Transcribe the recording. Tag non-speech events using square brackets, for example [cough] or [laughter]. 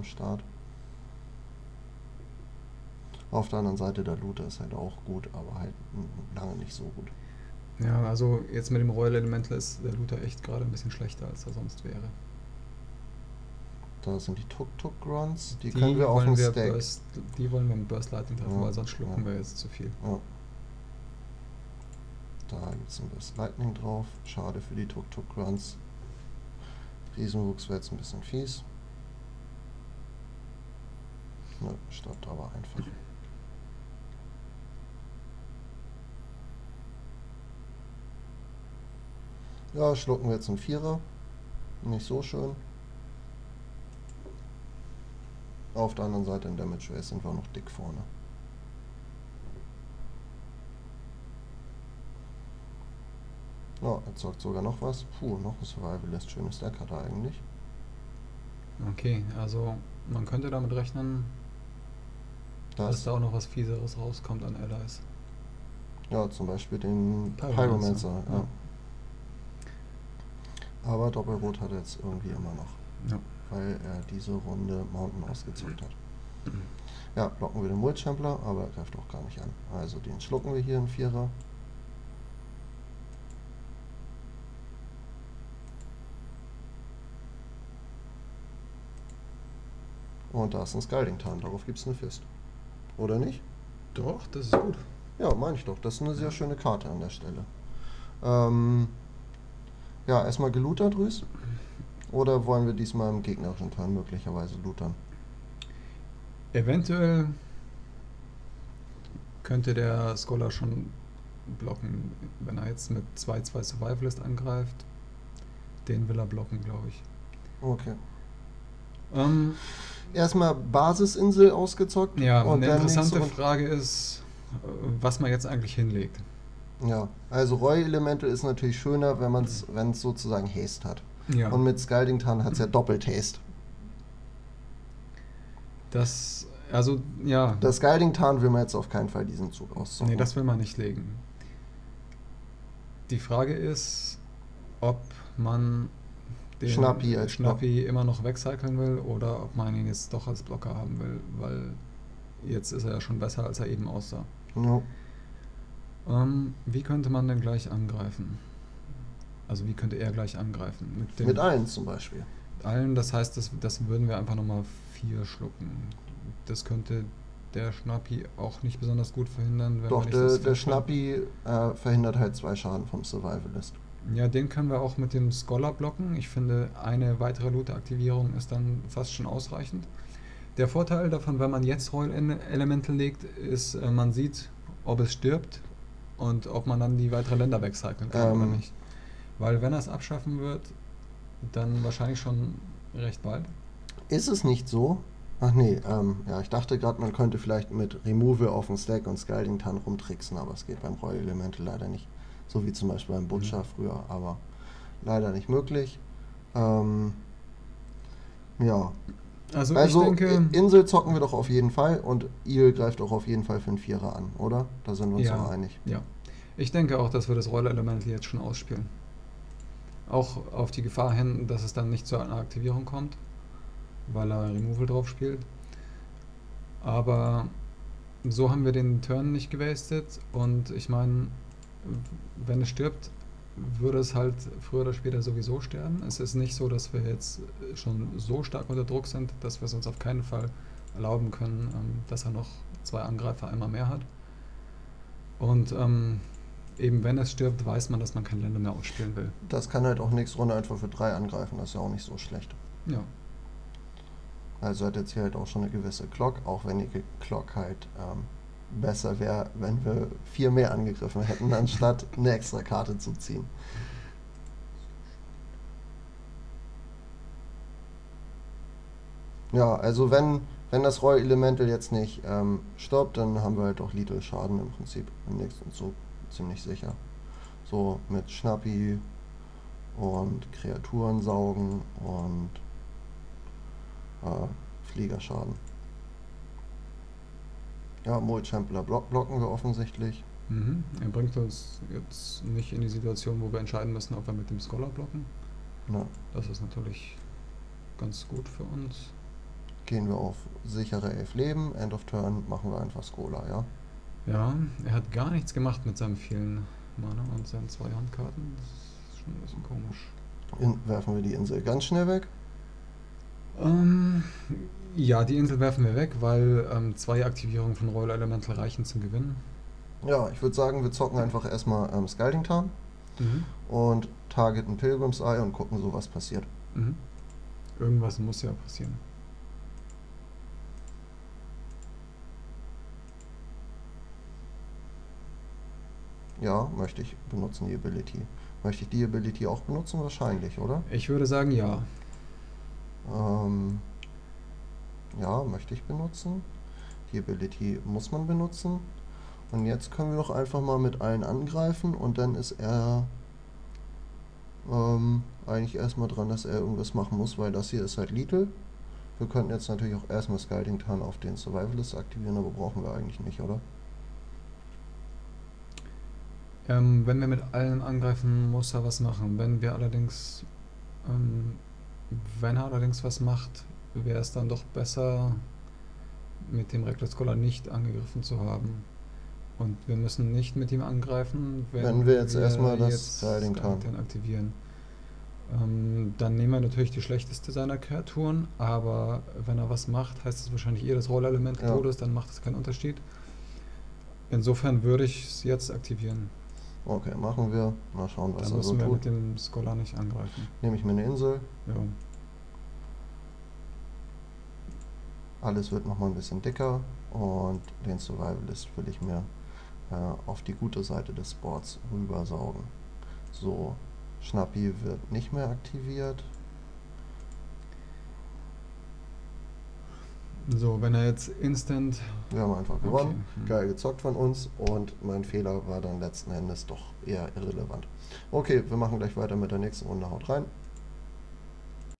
am Start. Auf der anderen Seite, der Looter ist halt auch gut, aber halt lange nicht so gut. Ja, also jetzt mit dem Royal Elemental ist der Looter echt gerade ein bisschen schlechter, als er sonst wäre. Da sind die Tuk-Tuk-Grunts, die, die, können wir auf dem Stack. Burst, die wollen wir mit Burst Lightning treffen, ja, weil sonst schlucken ja. wir jetzt zu viel. Ja. Da gibt es ein Burst Lightning drauf. Schade für die Tuk-Tuk-Grunts. Riesenwuchs wäre jetzt ein bisschen fies. Ne, stirbt aber einfach. Ja, schlucken wir jetzt einen Vierer. Nicht so schön. Auf der anderen Seite in Damage Race sind wir noch dick vorne. Ja, sagt sogar noch was. Puh, noch ein Survivalist. Schönes Deck hat er eigentlich. Okay, also man könnte damit rechnen, das dass da auch noch was Fieseres rauskommt an Allies. Ja, zum Beispiel den Pyromancer. Pyromancer ja. ja. Aber Doppelrot hat er jetzt irgendwie immer noch. Ja. Weil er diese Runde Mountain ausgezockt hat. Mhm. Ja, blocken wir den Mulchampler, aber er greift auch gar nicht an. Also den schlucken wir hier in Vierer. Und da ist ein Scalding Tarn, darauf gibt es eine Fist. Oder nicht? Doch, das ist gut. Ja, meine ich doch. Das ist eine sehr schöne Karte an der Stelle. Ähm, ja, erstmal gelutert, Rüß. Oder wollen wir diesmal im gegnerischen Turn möglicherweise lootern? Eventuell könnte der Scholar schon blocken, wenn er jetzt mit 2-2 Survivalist angreift. Den will er blocken, glaube ich. Okay. Ähm, Erstmal Basisinsel ausgezockt. Ja, und eine interessante Frage ist, was man jetzt eigentlich hinlegt. Ja, also Roy Elemental ist natürlich schöner, wenn man es wenn es sozusagen Haste hat. Ja. Und mit Scalding Tarn hat es ja doppelt Haste. Das, also, ja. Das Scalding Tarn will man jetzt auf keinen Fall diesen Zug auszocken. Nee, das will man nicht legen. Die Frage ist, ob man den Schnappi, als Schnappi immer noch wegcyclen will oder ob man ihn jetzt doch als Blocker haben will, weil jetzt ist er ja schon besser, als er eben aussah. Ja. Ähm, wie könnte man denn gleich angreifen? Also wie könnte er gleich angreifen? Mit, dem, mit allen zum Beispiel. Allen, das heißt, das, das würden wir einfach nochmal vier schlucken. Das könnte der Schnappi auch nicht besonders gut verhindern. Doch, der, der Schnappi äh, verhindert halt zwei Schaden vom Survivalist. Ja, den können wir auch mit dem Scholar blocken. Ich finde, eine weitere Looter-Aktivierung ist dann fast schon ausreichend. Der Vorteil davon, wenn man jetzt Roll-Elemente legt, ist, äh, man sieht, ob es stirbt und ob man dann die weiteren Länder wegcyclen kann ähm. oder nicht. Weil wenn er es abschaffen wird, dann wahrscheinlich schon recht bald. Ist es nicht so? Ach nee, ähm, ja, ich dachte gerade, man könnte vielleicht mit Removal auf dem Stack und Scalding Tan rumtricksen, aber es geht beim Roll-Elemente leider nicht so wie zum Beispiel beim Butcher mhm. früher, aber leider nicht möglich. Ähm, ja. Also, also ich denke, Insel zocken wir doch auf jeden Fall und Eel greift auch auf jeden Fall für einen Vierer an, oder? Da sind wir uns ja, auch einig. Ja. Ich denke auch, dass wir das Rollerelement jetzt schon ausspielen. Auch auf die Gefahr hin, dass es dann nicht zu einer Aktivierung kommt, weil er Removal drauf spielt. Aber so haben wir den Turn nicht gewastet und ich meine, wenn es stirbt, würde es halt früher oder später sowieso sterben. Es ist nicht so, dass wir jetzt schon so stark unter Druck sind, dass wir es uns auf keinen Fall erlauben können, ähm, dass er noch zwei Angreifer einmal mehr hat. Und ähm, eben wenn es stirbt, weiß man, dass man kein Länder mehr ausspielen will. Das kann halt auch nächste Runde einfach für drei angreifen, das ist ja auch nicht so schlecht. Ja. Also hat jetzt hier halt auch schon eine gewisse Clock, auch wenn die Clock halt ähm, besser wäre, wenn wir vier mehr angegriffen hätten, anstatt [laughs] eine extra Karte zu ziehen. Ja, also wenn, wenn das Roy Elemental jetzt nicht ähm, stirbt, dann haben wir halt auch Little Schaden im Prinzip im nächsten Zug, ziemlich sicher. So mit Schnappi und Kreaturen saugen und äh, Fliegerschaden. Ja, Mulchampler block blocken wir offensichtlich. Mhm. Er bringt uns jetzt nicht in die Situation, wo wir entscheiden müssen, ob wir mit dem Scholar blocken. Ja. Das ist natürlich ganz gut für uns. gehen wir auf sichere 11 Leben. End of Turn machen wir einfach Skola, ja? Ja, er hat gar nichts gemacht mit seinem vielen Mana und seinen zwei Handkarten. Das ist schon ein bisschen komisch. In, werfen wir die Insel ganz schnell weg. Ähm, ja, die Insel werfen wir weg, weil ähm, zwei Aktivierungen von Royal Elemental reichen zum Gewinnen. Ja, ich würde sagen, wir zocken einfach erstmal ähm, Scalding Tarn Mhm. und targeten Pilgrims Eye und gucken so, was passiert. Mhm. Irgendwas muss ja passieren. Ja, möchte ich benutzen die Ability. Möchte ich die Ability auch benutzen? Wahrscheinlich, oder? Ich würde sagen ja. Ähm, ja, möchte ich benutzen. Die Ability muss man benutzen. Und jetzt können wir doch einfach mal mit allen angreifen und dann ist er ähm, eigentlich erstmal dran, dass er irgendwas machen muss, weil das hier ist halt Lethal. Wir könnten jetzt natürlich auch erstmal Scalding Tarn auf den Survivalist aktivieren, aber brauchen wir eigentlich nicht, oder? Ähm, wenn wir mit allen angreifen, muss er was machen. Wenn wir allerdings, ähm, wenn er allerdings was macht, wäre es dann doch besser, mit dem Reckless Scholar nicht angegriffen zu haben. Und wir müssen nicht mit ihm angreifen, wenn, Wenn wir jetzt erstmal das Tarn aktivieren. Ähm, dann nehmen wir natürlich die schlechteste seiner Kreaturen, aber wenn er was macht, heißt es wahrscheinlich eher das Rollelement Ja. Todes, dann macht es keinen Unterschied. Insofern würde ich es jetzt aktivieren. Okay, machen wir. Mal schauen, was Dann er so müssen wir tut. mit dem Scholar nicht angreifen. Nehme ich mir eine Insel. Ja. Alles wird nochmal ein bisschen dicker und den Survivalist will ich mir äh, auf die gute Seite des Boards rübersaugen. So, Schnappi wird nicht mehr aktiviert. So, wenn er jetzt instant. Wir haben einfach Okay, gewonnen. hm. Geil gezockt von uns und mein Fehler war dann letzten Endes doch eher irrelevant. Okay, wir machen gleich weiter mit der nächsten Runde. Haut rein.